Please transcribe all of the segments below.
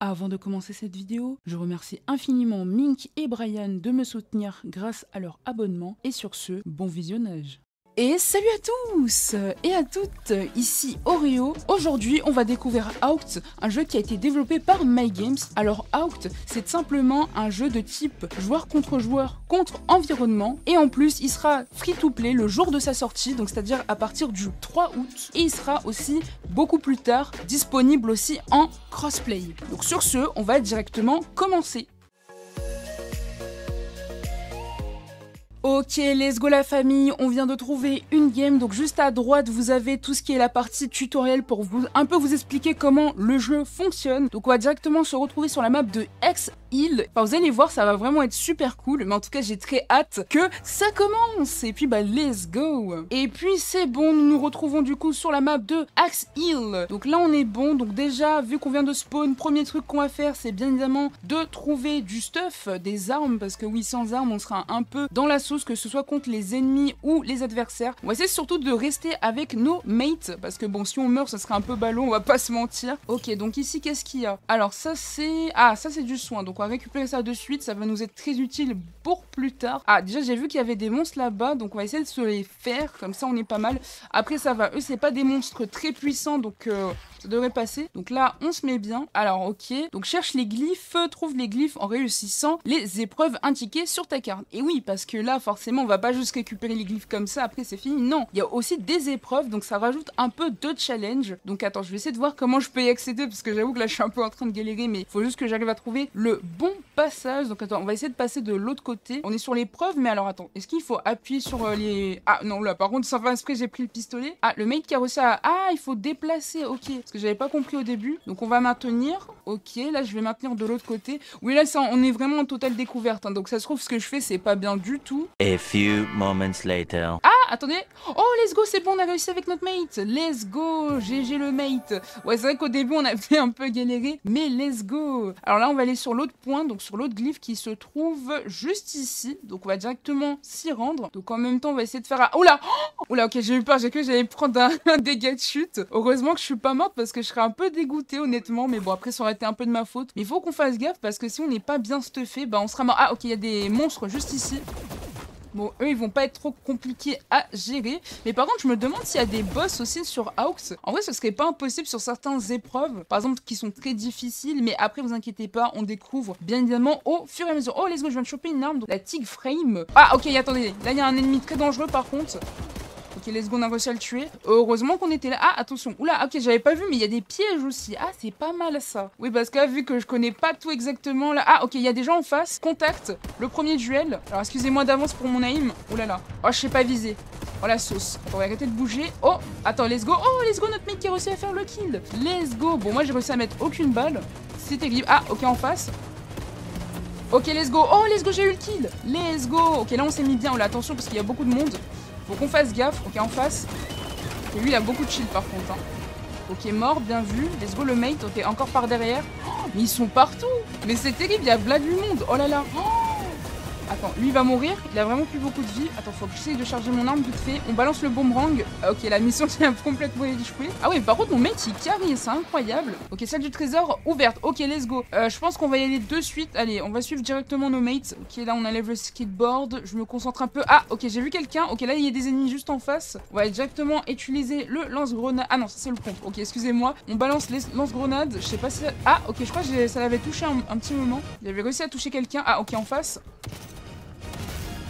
Avant de commencer cette vidéo, je remercie infiniment Mink et Brian de me soutenir grâce à leur abonnement et sur ce, bon visionnage. Et salut à tous et à toutes, ici Oreo. Aujourd'hui, on va découvrir Out, un jeu qui a été développé par My Games. Alors Out, c'est simplement un jeu de type joueur contre joueur contre environnement. Et en plus, il sera free to play le jour de sa sortie, donc c'est-à-dire à partir du 3 août. Et il sera aussi beaucoup plus tard disponible aussi en crossplay. Donc sur ce, on va directement commencer. Ok, let's go la famille, on vient de trouver une game, donc juste à droite vous avez tout ce qui est la partie tutoriel pour vous un peu vous expliquer comment le jeu fonctionne. Donc on va directement se retrouver sur la map de X Hill. Vous allez voir, ça va vraiment être super cool, mais en tout cas j'ai très hâte que ça commence. Et puis bah let's go. Et puis c'est bon, nous nous retrouvons du coup sur la map de Axe Hill. Donc là on est bon, donc déjà vu qu'on vient de spawn, premier truc qu'on va faire c'est bien évidemment de trouver du stuff, des armes, parce que oui sans armes on sera un peu dans la que ce soit contre les ennemis ou les adversaires. On va essayer surtout de rester avec nos mates, parce que bon, si on meurt, ce serait un peu ballon, on va pas se mentir. Ok, donc ici, qu'est-ce qu'il y a? Alors ça, c'est... Ah, ça, c'est du soin, donc on va récupérer ça de suite, ça va nous être très utile pour plus tard. Ah, déjà, j'ai vu qu'il y avait des monstres là-bas, donc on va essayer de se les faire, comme ça, on est pas mal. Après, ça va, eux, c'est pas des monstres très puissants, donc... Euh, ça devrait passer. Donc là, on se met bien. Alors, ok. Donc cherche les glyphes, trouve les glyphes en réussissant les épreuves indiquées sur ta carte. Et oui, parce que là, forcément, on va pas juste récupérer les glyphes comme ça, après c'est fini. Non, il y a aussi des épreuves, donc ça rajoute un peu de challenge. Donc attends, je vais essayer de voir comment je peux y accéder, parce que j'avoue que là, je suis un peu en train de galérer, mais faut juste que j'arrive à trouver le bon passage. Donc attends, on va essayer de passer de l'autre côté. On est sur l'épreuve, mais alors attends, est-ce qu'il faut appuyer sur euh, les... Ah non, là, par contre, sans faire esprit, j'ai pris le pistolet. Ah, le mec qui a réussi à... Ah, il faut déplacer, ok. Parce que j'avais pas compris au début. Donc on va maintenir. Ok, là je vais maintenir de l'autre côté. Oui, là ça, on est vraiment en totale découverte. Hein. donc ça se trouve ce que je fais c'est pas bien du tout. A few moments later. Ah, attendez. Oh, let's go, c'est bon, on a réussi avec notre mate. Let's go, GG le mate. Ouais, c'est vrai qu'au début on a fait un peu galérer, mais let's go. Alors là on va aller sur l'autre point, donc sur l'autre glyphe qui se trouve juste ici. Donc on va directement s'y rendre. Donc en même temps on va essayer de faire... Oula oh Oula, ok, j'ai eu peur, j'ai cru que j'allais prendre un, un dégât de chute. Heureusement que je suis pas morte parce que je serais un peu dégoûté honnêtement, mais bon après ça aurait été un peu de ma faute. Mais il faut qu'on fasse gaffe parce que si on n'est pas bien stuffé, bah on sera mort. Ah ok, il y a des monstres juste ici. Bon, eux, ils vont pas être trop compliqués à gérer. Mais par contre, je me demande s'il y a des boss aussi sur Aux. En vrai, ce serait pas impossible sur certaines épreuves, par exemple, qui sont très difficiles. Mais après, vous inquiétez pas, on découvre bien évidemment au fur et à mesure. Oh, les gars, je viens de choper une arme, donc la Tig Frame. Ah, ok, attendez. Là, il y a un ennemi très dangereux par contre. Ok, les secondes, on a réussi à le tuer. Heureusement qu'on était là. Ah, attention. Oula, ok, j'avais pas vu, mais il y a des pièges aussi. Ah, c'est pas mal ça. Oui, parce que vu que je connais pas tout exactement là. Ah, ok, il y a des gens en face. Contact. Le premier duel. Alors, excusez-moi d'avance pour mon aim. Oh là là. Oh, je sais pas viser. Oh la sauce. on va arrêter de bouger. Oh, attends, let's go. Oh, let's go, notre mec qui a réussi à faire le kill. Let's go. Bon, moi, j'ai réussi à mettre aucune balle. C'était libre. Ah, ok, en face. Ok, let's go. Oh, let's go, j'ai eu le kill. Let's go. Ok, là, on s'est mis bien. Oh attention, parce qu'il y a beaucoup de monde. Faut qu'on fasse gaffe. Ok, en face. Et lui, il a beaucoup de shield par contre. Hein. Ok, mort, bien vu. Let's go le mate. Ok, encore par derrière. Mais ils sont partout. Mais c'est terrible, il y a blague du monde. Oh là là. Attends, lui va mourir, il a vraiment plus beaucoup de vie. Attends, faut que j'essaye de charger mon arme vite fait. On balance le boomerang. Ah, ok, la mission qui complètement échoué. Ah ouais, par contre mon mec il carry, c'est incroyable. Ok, salle du trésor ouverte. Ok, let's go. Euh, je pense qu'on va y aller de suite. Allez, on va suivre directement nos mates. Ok, là on enlève le skateboard. Je me concentre un peu. Ah, ok, j'ai vu quelqu'un. Ok, là il y a des ennemis juste en face. On va directement utiliser le lance-grenade. Ah non, ça c'est le pompe. Ok, excusez-moi. On balance les lance-grenades. Je sais pas si... Ah, ok, je crois que ça l'avait touché un, un petit moment. J'avais réussi à toucher quelqu'un. Ah, ok, en face.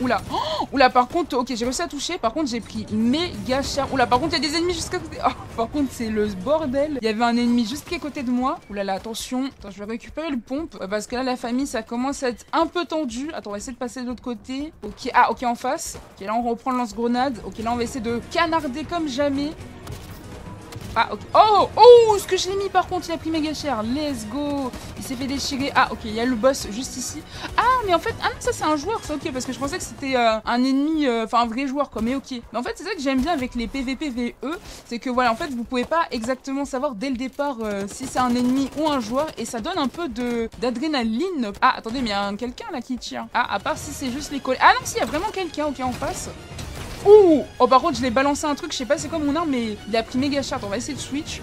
Oula. Oula, par contre, ok, j'ai réussi à toucher. Par contre, j'ai pris méga cher. Oula, par contre, il y a des ennemis jusqu'à côté. Oh, par contre, c'est le bordel. Il y avait un ennemi juste à côté de moi. Oula, là, attention. Attends, je vais récupérer le pompe. Parce que là, la famille, ça commence à être un peu tendu. Attends, on va essayer de passer de l'autre côté. Ok, ah, ok, en face. Ok, là, on reprend le lance-grenade. Ok, là, on va essayer de canarder comme jamais. Ah, ok. Oh, oh, ce que je l'ai mis par contre, il a pris méga cher. Let's go. Il s'est fait déchirer. Ah, ok, il y a le boss juste ici. Ah, mais en fait, ah non, ça c'est un joueur, ça, ok, parce que je pensais que c'était euh, un ennemi, euh, enfin un vrai joueur, quoi, mais ok. Mais en fait, c'est ça que j'aime bien avec les PVPVE, c'est que voilà, en fait, vous pouvez pas exactement savoir dès le départ euh, si c'est un ennemi ou un joueur, et ça donne un peu d'adrénaline. Ah, attendez, mais il y a quelqu'un là qui tire. Ah, à part si c'est juste les collègues. Ah non, si, il y a vraiment quelqu'un, ok, en face. Ouh Oh par contre je l'ai balancé un truc, je sais pas c'est quoi mon arme mais il a pris méga cher. On va essayer de switch.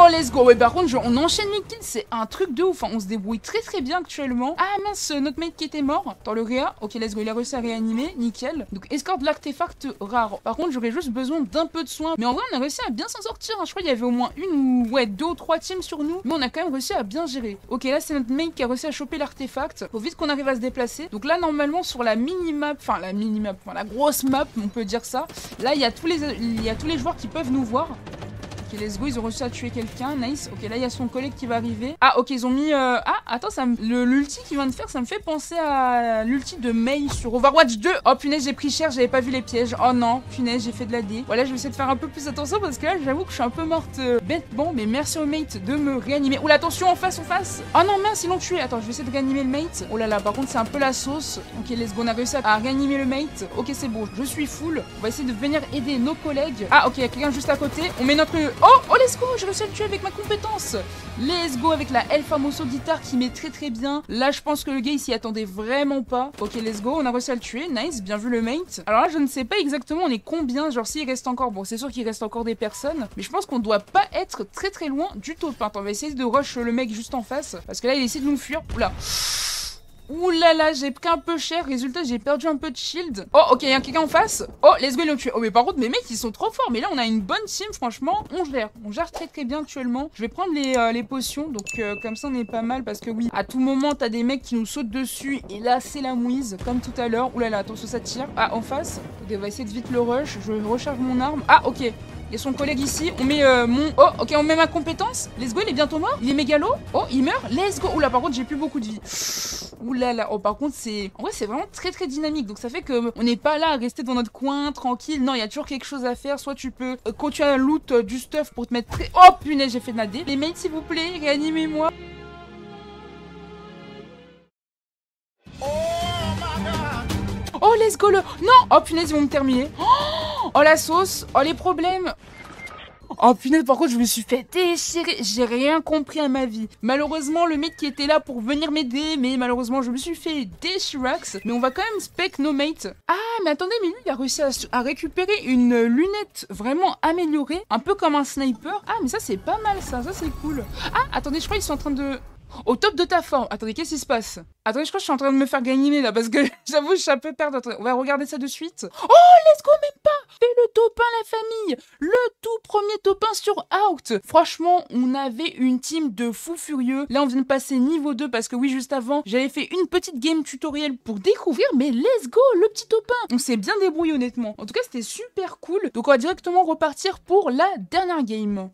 Oh let's go. Ouais, par contre, on enchaîne les kills, c'est un truc de ouf. Hein. On se débrouille très très bien actuellement. Ah mince, notre mate qui était mort. Dans le réa. Ok, let's go. Il a réussi à réanimer. Nickel. Donc, escorte l'artefact rare. Par contre, j'aurais juste besoin d'un peu de soin. Mais en vrai, on a réussi à bien s'en sortir. Hein. Je crois qu'il y avait au moins une ou ouais, deux ou trois teams sur nous. Mais on a quand même réussi à bien gérer. Ok, là, c'est notre mate qui a réussi à choper l'artefact. Faut vite qu'on arrive à se déplacer. Donc là, normalement, sur la mini-map, enfin la mini-map, enfin la grosse map, on peut dire ça. Là, il y il y a tous les joueurs qui peuvent nous voir. Ok, let's go, ils ont réussi à tuer quelqu'un, nice. Ok, là, il y a son collègue qui va arriver. Ah, ok, ils ont mis... Euh... Ah, attends, ça l'ulti qu'il vient de faire, ça me fait penser à l'ulti de Mei sur Overwatch 2. Oh, punaise, j'ai pris cher, j'avais pas vu les pièges. Oh non, punaise, j'ai fait de la D. Voilà, je vais essayer de faire un peu plus attention parce que là, j'avoue que je suis un peu morte euh, bêtement. Mais merci au mate de me réanimer. Oula, attention, en face, en face. Oh non, mince, ils l'ont tué. Attends, je vais essayer de réanimer le mate. Oh là là, par contre, c'est un peu la sauce. Ok, let's go, on a réussi à réanimer le mate. Ok, c'est bon, je suis full. On va essayer de venir aider nos collègues. Ah, ok, il y a quelqu'un juste à côté. On met notre... Oh, oh, let's go j'ai réussi à le tuer avec ma compétence Let's go avec la El Famoso guitare qui met très très bien. Là, je pense que le gars, il s'y attendait vraiment pas. Ok, let's go, on a réussi à le tuer. Nice, bien vu le mate. Alors là, je ne sais pas exactement on est combien. Genre, s'il reste encore... Bon, c'est sûr qu'il reste encore des personnes. Mais je pense qu'on doit pas être très très loin du top 1. Attends, on va essayer de rush le mec juste en face. Parce que là, il essaie de nous fuir. Oula Ouh là là, j'ai pris un peu cher. Résultat, j'ai perdu un peu de shield. Oh, ok, il y a quelqu'un en face. Oh, let's go, ils l'ont tué. Oh, mais par contre, mes mecs, ils sont trop forts. Mais là, on a une bonne team, franchement. On gère. On gère très très bien actuellement. Je vais prendre les, euh, potions. Donc, euh, comme ça, on est pas mal. Parce que oui, à tout moment, t'as des mecs qui nous sautent dessus. Et là, c'est la mouise, comme tout à l'heure. Ouh là là, attention, ça tire. Ah, en face. Ok, on va essayer de vite le rush. Je recharge mon arme. Ah, ok. Il y a son collègue ici. On met euh, mon... Oh, ok, on met ma compétence. Let's go, il est bientôt mort. Il est mégalo. Oh, il meurt. Let's go. Oula, par contre, j'ai plus beaucoup de vie. Oula là. Oh, par contre, c'est... En vrai, c'est vraiment très, très dynamique. Donc, ça fait que on n'est pas là à rester dans notre coin, tranquille. Non, il y a toujours quelque chose à faire. Soit tu peux euh, quand tu as loot euh, du stuff pour te mettre très... Oh, punaise, j'ai fait nader. Les mates, s'il vous plaît, réanimez-moi. Oh, let's go le... Non Oh, punaise, ils vont me terminer. Oh la sauce Oh les problèmes Oh punaise, par contre, je me suis fait déchirer. J'ai rien compris à ma vie. Malheureusement, le mec qui était là pour venir m'aider, mais malheureusement, je me suis fait déchirax. Mais on va quand même spec nos mates. Ah, mais attendez, mais lui, il a réussi à, récupérer une lunette vraiment améliorée, un peu comme un sniper. Ah, mais ça, c'est pas mal, ça. Ça, c'est cool. Ah, attendez, je crois qu'ils sont en train de... Au top de ta forme. Attendez, qu'est-ce qui se passe? Attendez, je crois que je suis en train de me faire gagner là parce que j'avoue, je suis un peu perdre. on va regarder ça de suite. Oh, let's go, même pas Fais le top 1, la famille Le tout premier top 1 sur Out Franchement, on avait une team de fous furieux. Là, on vient de passer niveau 2 parce que oui, juste avant, j'avais fait une petite game tutoriel pour découvrir, mais let's go, le petit top 1 On s'est bien débrouillé honnêtement. En tout cas, c'était super cool. Donc, on va directement repartir pour la dernière game.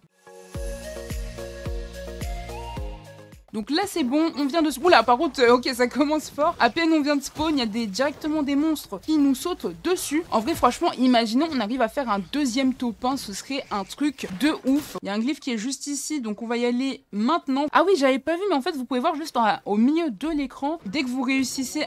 Donc là, c'est bon, on vient de... Oula, par contre, euh, ok, ça commence fort. À peine on vient de spawn, il y a directement des monstres qui nous sautent dessus. En vrai, franchement, imaginons, on arrive à faire un deuxième top 1, ce serait un truc de ouf. Il y a un glyphe qui est juste ici, donc on va y aller maintenant. Ah oui, j'avais pas vu, mais en fait, vous pouvez voir juste au milieu de l'écran, dès que vous réussissez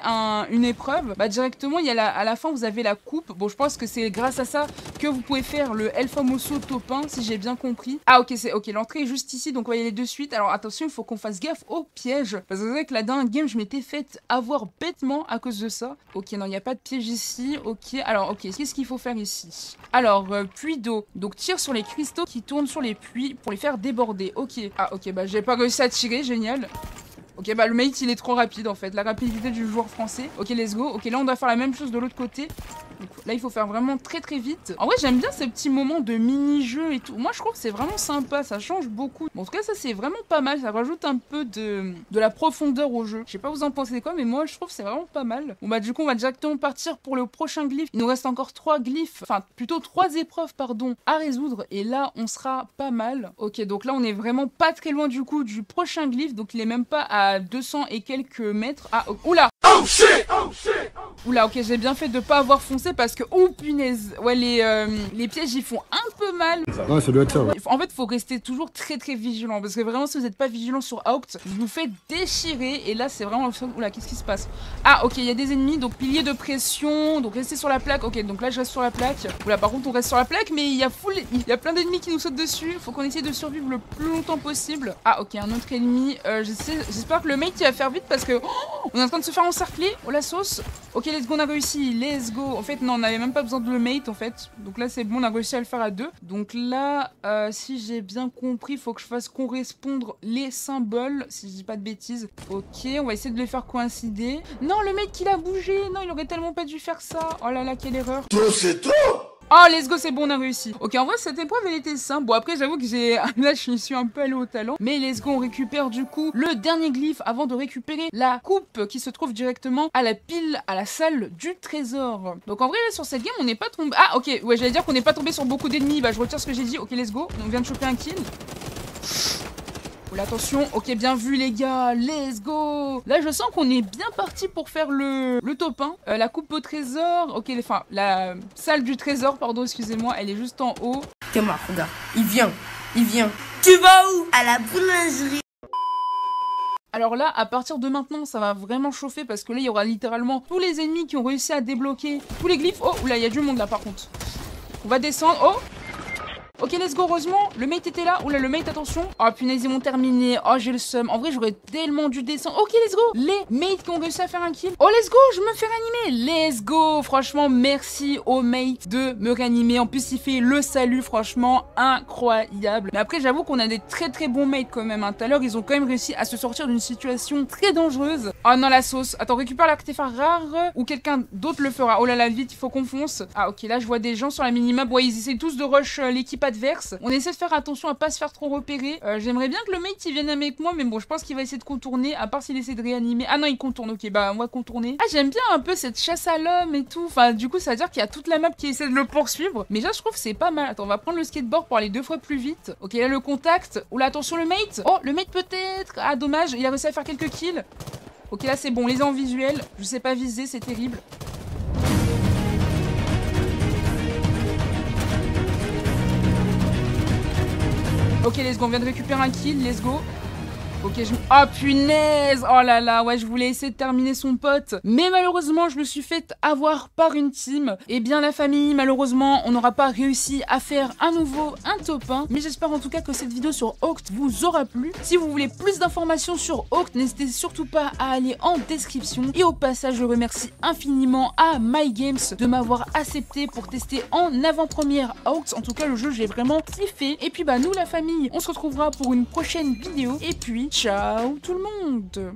une épreuve, bah directement, il y a à la fin, vous avez la coupe. Bon, je pense que c'est grâce à ça que vous pouvez faire le El Famoso top 1, si j'ai bien compris. Ah ok, c'est ok, l'entrée est juste ici, donc on va y aller de suite. Alors attention, il faut qu'on fasse gaffe au piège. Parce que vous savez que la dernière game, je m'étais fait avoir bêtement à cause de ça. Ok, non, il n'y a pas de piège ici. Ok, alors, ok, qu'est-ce qu'il faut faire ici? Alors, euh, puits d'eau. Donc, tire sur les cristaux qui tournent sur les puits pour les faire déborder. Ok. Ah, ok, bah j'ai pas réussi à tirer, génial. Ok, bah le mate il est trop rapide en fait. La rapidité du joueur français. Ok, let's go. Ok, là on doit faire la même chose de l'autre côté. Là il faut faire vraiment très très vite. En vrai, j'aime bien ces petits moments de mini-jeu et tout. Moi je trouve que c'est vraiment sympa. Ça change beaucoup. En tout cas, ça c'est vraiment pas mal. Ça rajoute un peu de, de la profondeur au jeu. Je sais pas vous en pensez quoi, mais moi je trouve que c'est vraiment pas mal. Bon, bah du coup, on va directement partir pour le prochain glyphe. Il nous reste encore trois glyphes. Enfin, plutôt trois épreuves, pardon, à résoudre. Et là, on sera pas mal. Ok, donc là on est vraiment pas très loin du coup du prochain glyphe. Donc il est même pas à 200 et quelques mètres. Ah, oh, oula Oh shit Oh shit Oula, ok, j'ai bien fait de pas avoir foncé parce que, oh punaise, ouais, les, euh, les pièges, ils font un peu mal. Ouais, ça doit être ça, ouais. En fait, faut rester toujours très très vigilant parce que vraiment, si vous n'êtes pas vigilant sur Auct, je vous fais déchirer et là, c'est vraiment... Oula, qu'est-ce qui se passe? Ah, ok, il y a des ennemis, donc pilier de pression, donc restez sur la plaque. Ok, donc là, je reste sur la plaque. Oula, par contre, on reste sur la plaque, mais il y a full... Il y a plein d'ennemis qui nous sautent dessus. Faut qu'on essaye de survivre le plus longtemps possible. Ah, ok, un autre ennemi. Euh, J'espère que le mec, il va faire vite parce que... Oh, on est en train de se faire encercler Oh la sauce. Ok, let's go, on a réussi. Let's go. En fait, non, on n'avait même pas besoin de le mate, en fait. Donc là, c'est bon, on a réussi à le faire à deux. Donc là, euh, si j'ai bien compris, il faut que je fasse correspondre les symboles, si je dis pas de bêtises. Ok, on va essayer de les faire coïncider. Non, le mec, il a bougé. Non, il aurait tellement pas dû faire ça. Oh là là, quelle erreur. c'est trop Oh, let's go, c'est bon, on a réussi. Ok, en vrai, cette épreuve, elle était simple. Bon, après, j'avoue que j'ai... Là, je suis un peu allé au talent. Mais let's go, on récupère du coup le dernier glyphe avant de récupérer la coupe qui se trouve directement à la pile, à la salle du trésor. Donc, en vrai, là, sur cette game, on n'est pas tombé... Ah, ok, ouais, j'allais dire qu'on n'est pas tombé sur beaucoup d'ennemis. Bah, je retire ce que j'ai dit. Ok, let's go. On vient de choper un kill. Oh attention, ok bien vu les gars, let's go Là je sens qu'on est bien parti pour faire le, le top 1. Euh, la coupe au trésor, ok, enfin la salle du trésor, pardon, excusez-moi, elle est juste en haut. T'es moi, regarde, il vient, il vient. Tu vas où? À la boulangerie. Alors là, à partir de maintenant, ça va vraiment chauffer parce que là, il y aura littéralement tous les ennemis qui ont réussi à débloquer tous les glyphes. Oh, là, il y a du monde là par contre. On va descendre. Oh Ok, let's go, heureusement, le mate était là. Oula, le mate, attention. Oh, punaise, ils m'ont terminé. Oh, j'ai le seum. En vrai, j'aurais tellement dû descendre. Ok, let's go. Les mates qui ont réussi à faire un kill. Oh, let's go, je me fais réanimer. Let's go. Franchement, merci au mate de me réanimer. En plus, il fait le salut, franchement, incroyable. Mais après, j'avoue qu'on a des très très bons mates quand même. Hein. Tout à l'heure, ils ont quand même réussi à se sortir d'une situation très dangereuse. Oh non, la sauce. Attends, récupère l'artefact rare ou quelqu'un d'autre le fera. Oh là là, vite, il faut qu'on fonce. Ah, ok, là, je vois des gens sur la minimap. Ouais, ils essaient tous de rush euh, l'équipe On essaie de faire attention à pas se faire trop repérer. Euh, j'aimerais bien que le mate il vienne avec moi, mais bon, je pense qu'il va essayer de contourner, à part s'il essaie de réanimer. Ah non, il contourne, ok, bah on va contourner. Ah, j'aime bien un peu cette chasse à l'homme et tout. Enfin, du coup, ça veut dire qu'il y a toute la map qui essaie de le poursuivre. Mais là, je trouve c'est pas mal. Attends, on va prendre le skateboard pour aller deux fois plus vite. Ok, là, le contact. Oula, attention, le mate. Oh, le mate peut-être. Ah, dommage, il a réussi à faire quelques kills. Ok, là, c'est bon, les en visuel. Je sais pas viser, c'est terrible. Ok, let's go, on vient de récupérer un kill, let's go. Ok, je... Oh punaise Oh là là, ouais, je voulais essayer de terminer son pote. Mais malheureusement, je me suis fait avoir par une team. Et eh bien la famille, malheureusement, on n'aura pas réussi à faire un nouveau, un top 1. Mais j'espère en tout cas que cette vidéo sur Oct vous aura plu. Si vous voulez plus d'informations sur Oct, n'hésitez surtout pas à aller en description. Et au passage, je remercie infiniment à MyGames de m'avoir accepté pour tester en avant-première Oct. En tout cas, le jeu, j'ai vraiment kiffé. Et puis bah nous, la famille, on se retrouvera pour une prochaine vidéo. Et puis, Ciao tout le monde